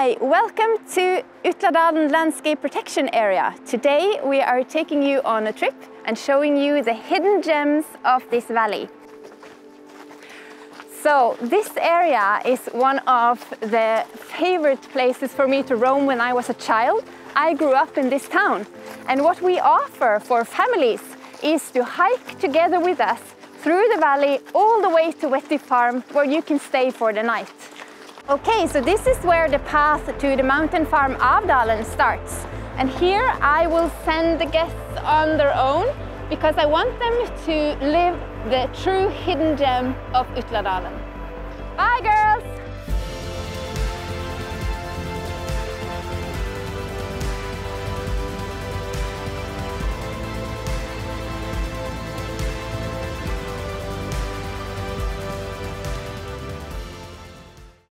Hi, welcome to Utladalen Landscape Protection Area. Today we are taking you on a trip and showing you the hidden gems of this valley. So this area is one of the favorite places for me to roam when I was a child. I grew up in this town and what we offer for families is to hike together with us through the valley all the way to Vetti Farm where you can stay for the night. Okay, so this is where the path to the mountain farm Avdalen starts. And here I will send the guests on their own because I want them to live the true hidden gem of Utladalen. Bye